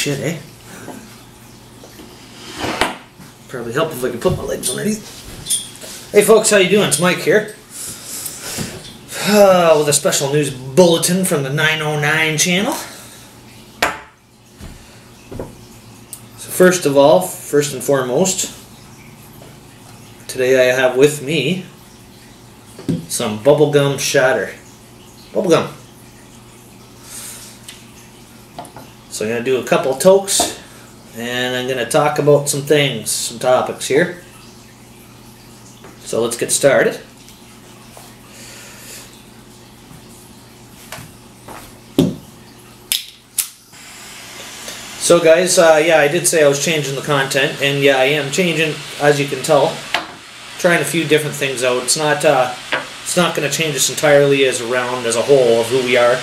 shit, eh? Probably help if I could put my legs underneath. Hey folks, how you doing? It's Mike here. Uh, with a special news bulletin from the 909 channel. So first of all, first and foremost, today I have with me some bubblegum shatter. Bubblegum. So I'm going to do a couple tokes and I'm going to talk about some things, some topics here. So let's get started. So guys, uh, yeah, I did say I was changing the content, and yeah, I am changing, as you can tell. Trying a few different things out. It's not, uh, it's not going to change us entirely as a round, as a whole of who we are.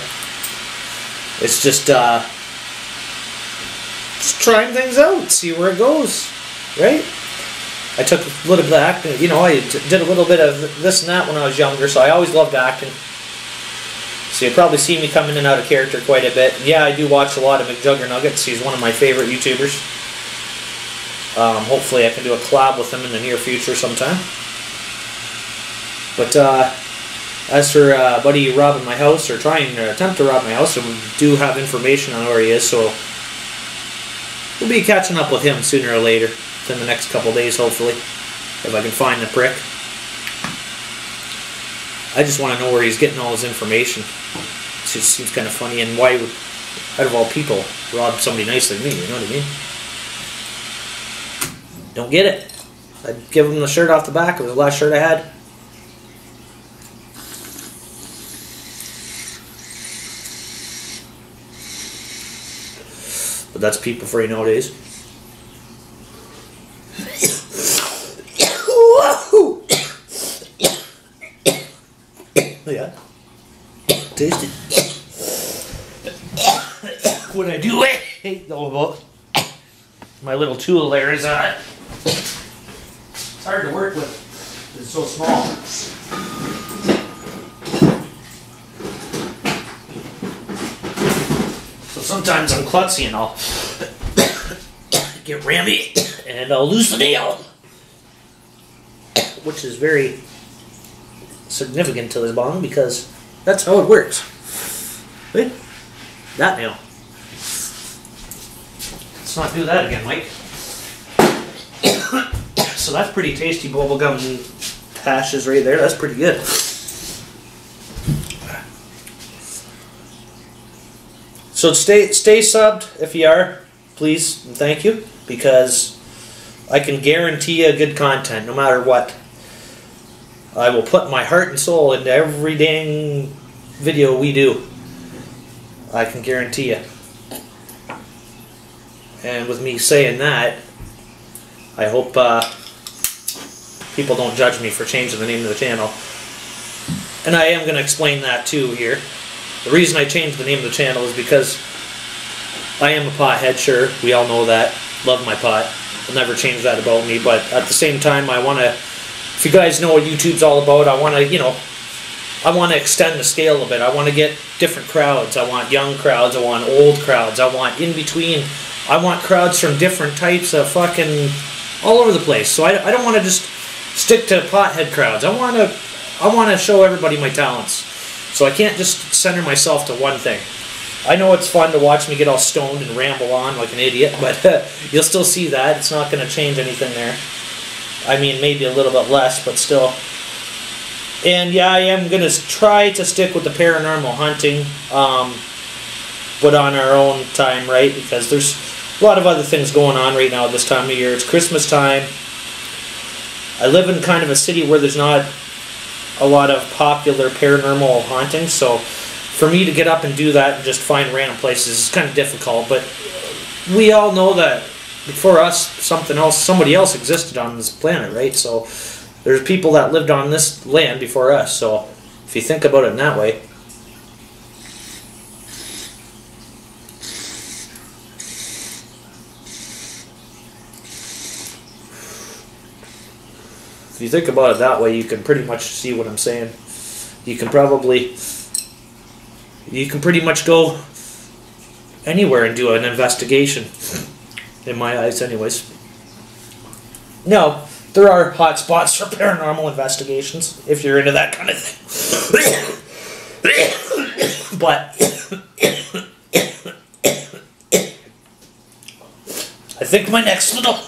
It's just, uh, just trying things out, see where it goes, right? I took a little bit of acting, you know, I did a little bit of this and that when I was younger, so I always loved acting. So you probably see me come in and out of character quite a bit. Yeah, I do watch a lot of McJuggernuggets. He's one of my favorite YouTubers. Um, hopefully I can do a collab with him in the near future sometime. But uh, as for uh, Buddy robbing my house, or trying to attempt to rob my house, we do have information on where he is, so we'll be catching up with him sooner or later, within the next couple days hopefully, if I can find the prick. I just want to know where he's getting all his information. It just seems kind of funny, and why would, out of all people, rob somebody nice like me? You know what I mean? Don't get it. I'd give him the shirt off the back. It was the last shirt I had. But that's people you nowadays. yeah. Taste it. when I do it, though, my little tool there is uh, it's hard to work with. It's so small. Sometimes I'm klutzy and I'll get rammy and I'll lose the nail, which is very significant to this bong because that's how it works. Wait, that nail. Let's not do that again, Mike. so that's pretty tasty bubblegum hashes right there. That's pretty good. So stay stay subbed if you are, please thank you, because I can guarantee you good content no matter what. I will put my heart and soul into every dang video we do. I can guarantee you. And with me saying that, I hope uh, people don't judge me for changing the name of the channel. And I am going to explain that too here. The reason I changed the name of the channel is because I am a pothead, sure. We all know that. Love my pot. I'll never change that about me. But at the same time, I want to if you guys know what YouTube's all about, I want to, you know, I want to extend the scale a bit. I want to get different crowds. I want young crowds. I want old crowds. I want in between. I want crowds from different types of fucking all over the place. So I, I don't want to just stick to pothead crowds. I want to I want to show everybody my talents. So I can't just center myself to one thing. I know it's fun to watch me get all stoned and ramble on like an idiot, but uh, you'll still see that. It's not going to change anything there. I mean, maybe a little bit less, but still. And yeah, I am going to try to stick with the paranormal hunting, um, but on our own time, right? Because there's a lot of other things going on right now this time of year. It's Christmas time. I live in kind of a city where there's not a lot of popular paranormal hauntings. so for me to get up and do that and just find random places is kind of difficult. But we all know that before us, something else, somebody else existed on this planet, right? So there's people that lived on this land before us. So if you think about it in that way. If you think about it that way, you can pretty much see what I'm saying. You can probably, you can pretty much go anywhere and do an investigation. In my eyes, anyways. No, there are hot spots for paranormal investigations if you're into that kind of thing. but I think my next little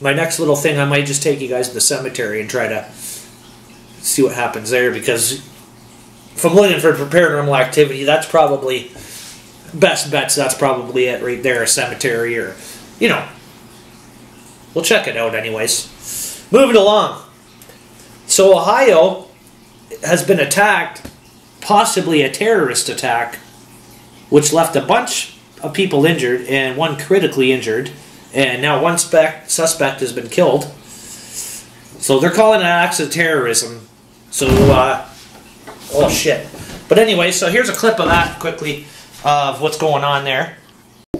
my next little thing I might just take you guys to the cemetery and try to see what happens there because if I'm looking for paranormal activity, that's probably best bets. That's probably it right there, a cemetery or you know. We'll check it out anyways. Moving along. So Ohio has been attacked, possibly a terrorist attack, which left a bunch of people injured and one critically injured and now one spec- suspect has been killed. So they're calling it acts of terrorism. So, uh, oh shit. But anyway, so here's a clip of that quickly of what's going on there.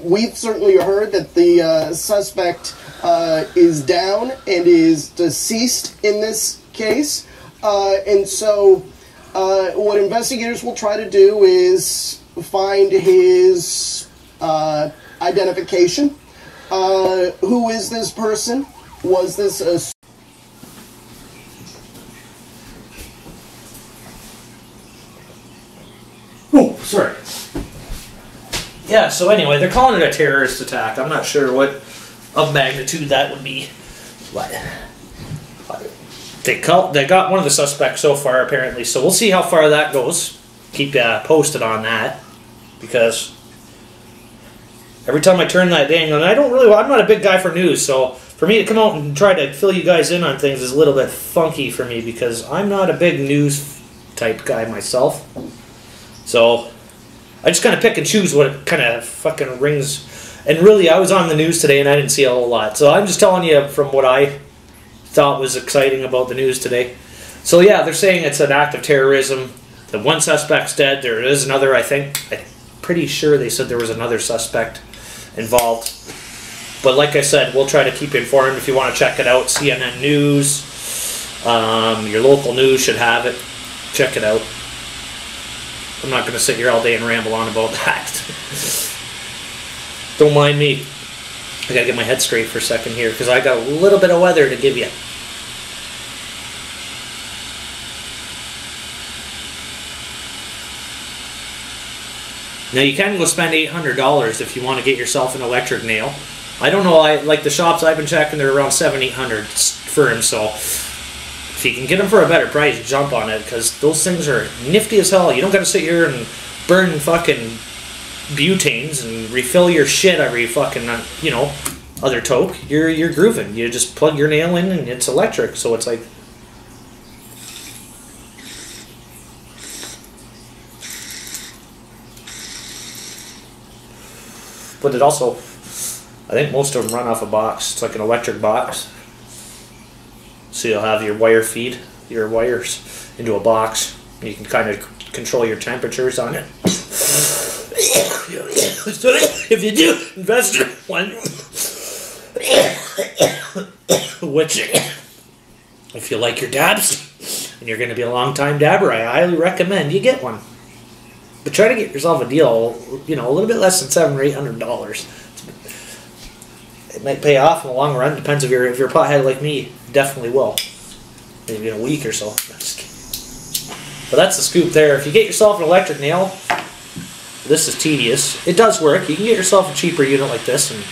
We've certainly heard that the uh, suspect uh, is down and is deceased in this case. Uh, and so, uh, what investigators will try to do is find his uh, identification uh, who is this person? Was this a Oh, sorry. Yeah, so anyway, they're calling it a terrorist attack. I'm not sure what of magnitude that would be. But they call, they got one of the suspects so far apparently, so we'll see how far that goes. Keep uh, posted on that because every time I turn that dang on, I don't really, I'm not a big guy for news, so for me to come out and try to fill you guys in on things is a little bit funky for me because I'm not a big news type guy myself. So I just kind of pick and choose what kind of fucking rings. And really, I was on the news today and I didn't see a whole lot. So I'm just telling you from what I thought was exciting about the news today. So yeah, they're saying it's an act of terrorism. The one suspect's dead. There is another, I think. I'm pretty sure they said there was another suspect involved. But like I said, we'll try to keep you informed if you want to check it out. CNN News, um, your local news should have it. Check it out. I'm not going to sit here all day and ramble on about that. Don't mind me. I got to get my head straight for a second here because I got a little bit of weather to give you. Now you can go spend eight hundred dollars if you want to get yourself an electric nail. I don't know. I like the shops I've been checking; they're around seven, eight hundred for them. So if you can get them for a better price, jump on it because those things are nifty as hell. You don't got to sit here and burn fucking butanes and refill your shit every fucking uh, you know other toke. You're you're grooving. You just plug your nail in and it's electric. So it's like but it also, I think most of them run off a box. It's like an electric box. So you'll have your wire feed, your wires into a box. You can kind of control your temperatures on it. so if you do invest in one, which if you like your dabs and you're going to be a long time dabber, I highly recommend you get one. But try to get yourself a deal, you know, a little bit less than seven or eight hundred dollars. It might pay off in the long run. Depends if you're if you're a pothead like me, definitely will. Maybe in a week or so. But that's the scoop there. If you get yourself an electric nail, this is tedious. It does work. You can get yourself a cheaper unit like this and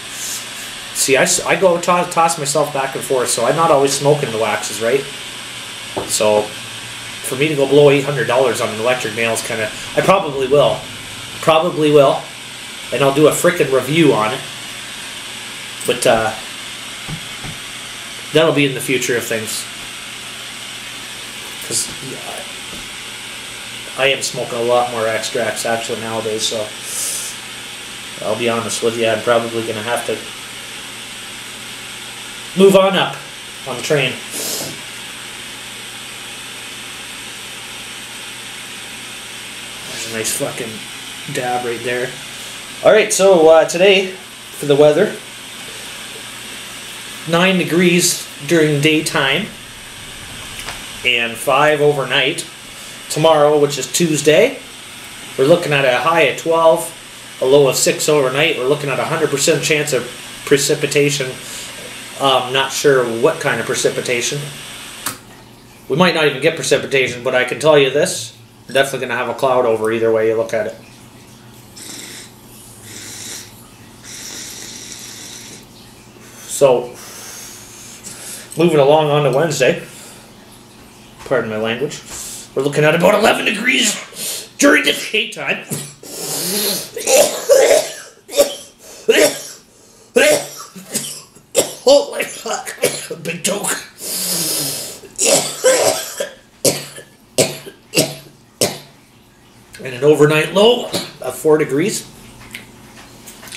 see. I, I go toss, toss myself back and forth, so I'm not always smoking the waxes, right? So for me to go blow eight hundred dollars on an electric nail is kind of. I probably will, probably will, and I'll do a freaking review on it. But uh, that'll be in the future of things, because I am smoking a lot more extracts actually nowadays. So I'll be honest with you, I'm probably gonna have to move on up on the train. Nice fucking dab right there. Alright, so uh, today, for the weather, 9 degrees during daytime, and 5 overnight. Tomorrow, which is Tuesday, we're looking at a high of 12 a low of six overnight. We're looking at a hundred percent chance of precipitation. Um, not sure what kind of precipitation. We might not even get precipitation, but I can tell you this: definitely going to have a cloud over either way you look at it. So, moving along on to Wednesday. Pardon my language. We're looking at about 11 degrees during the daytime. Oh Holy fuck. Big joke. And an overnight low of 4 degrees.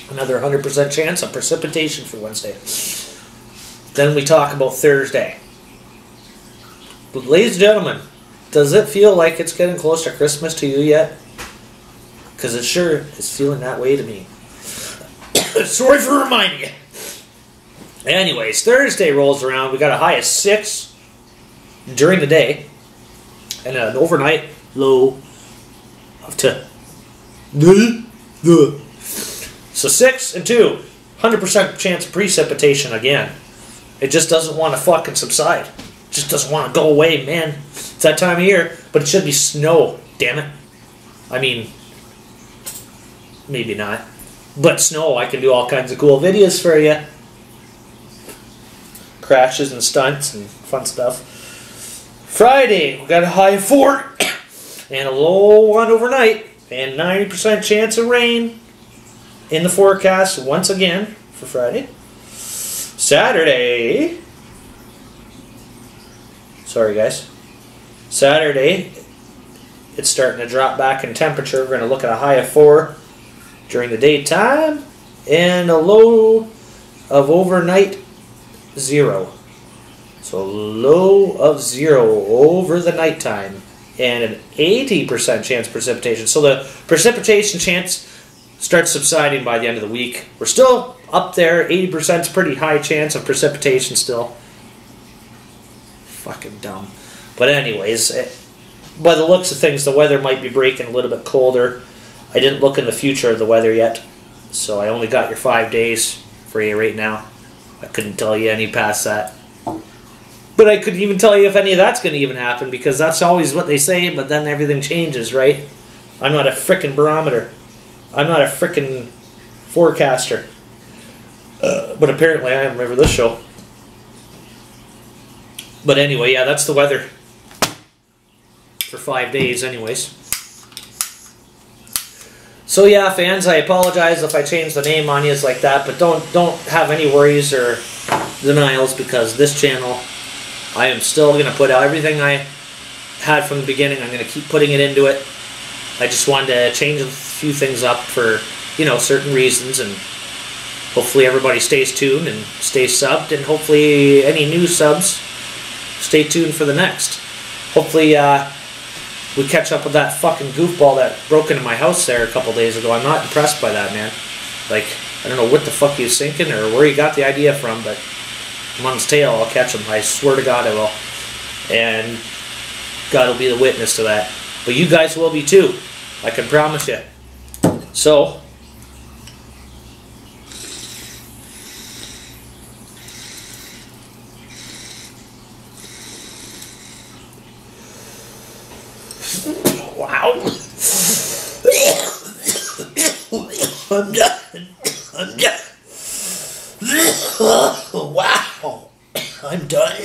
Another 100% chance of precipitation for Wednesday. Then we talk about Thursday. But ladies and gentlemen, does it feel like it's getting close to Christmas to you yet? Because it sure is feeling that way to me. Sorry for reminding you. Anyways, Thursday rolls around. We got a high of six during the day, and an overnight low of two. So six and two, 100% chance of precipitation again. It just doesn't want to fucking subside. It just doesn't want to go away, man. It's that time of year, but it should be snow, damn it. I mean, maybe not. But snow, I can do all kinds of cool videos for you. Crashes and stunts and fun stuff. Friday, we got a high four and a low one overnight, and 90% chance of rain in the forecast once again for Friday. Saturday, sorry guys, Saturday, it's starting to drop back in temperature. We're going to look at a high of four during the daytime and a low of overnight zero. So low of zero over the nighttime and an 80% chance precipitation. So the precipitation chance starts subsiding by the end of the week. We're still up there. 80% is pretty high chance of precipitation still. Fucking dumb. But anyways, it, by the looks of things, the weather might be breaking a little bit colder. I didn't look in the future of the weather yet, so I only got your five days for you right now. I couldn't tell you any past that. But I couldn't even tell you if any of that's going to even happen because that's always what they say, but then everything changes, right? I'm not a frickin' barometer. I'm not a frickin' forecaster. Uh, but apparently I am for this show. But anyway, yeah, that's the weather for five days, anyways. So yeah, fans, I apologize if I change the name on you like that, but don't don't have any worries or denials because this channel, I am still gonna put out everything I had from the beginning. I'm gonna keep putting it into it. I just wanted to change a few things up for you know certain reasons, and hopefully everybody stays tuned and stays subbed, and hopefully any new subs stay tuned for the next. Hopefully. Uh, we catch up with that fucking goofball that broke into my house there a couple days ago. I'm not impressed by that, man. Like, I don't know what the fuck he was thinking or where he got the idea from, but I'm on his tail. I'll catch him. I swear to God I will. And God will be the witness to that. But you guys will be too. I can promise you. So, Wow. I'm done. I'm done. Wow. I'm done.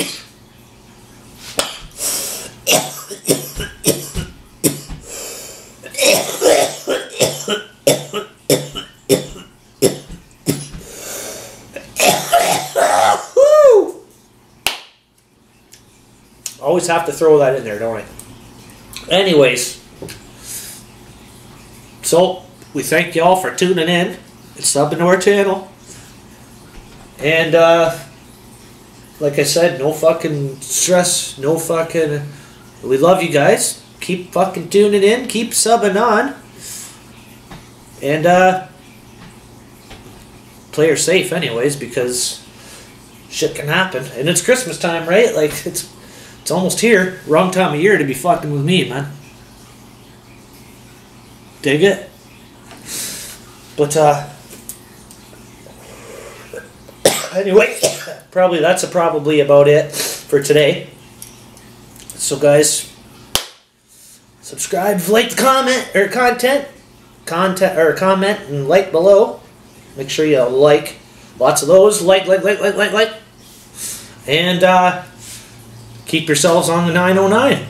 Always have to throw that in there, don't I? Anyways, so we thank y'all for tuning in and subbing to our channel. And uh, like I said, no fucking stress, no fucking. We love you guys. Keep fucking tuning in, keep subbing on, and uh, play safe, anyways, because shit can happen. And it's Christmas time, right? Like it's it's almost here. Wrong time of year to be fucking with me, man. Dig it? But uh, anyway, probably that's a, probably about it for today. So guys, subscribe, like the comment or content, content or comment and like below. Make sure you like lots of those. Like, like, like, like, like, like, and uh, keep yourselves on the 909.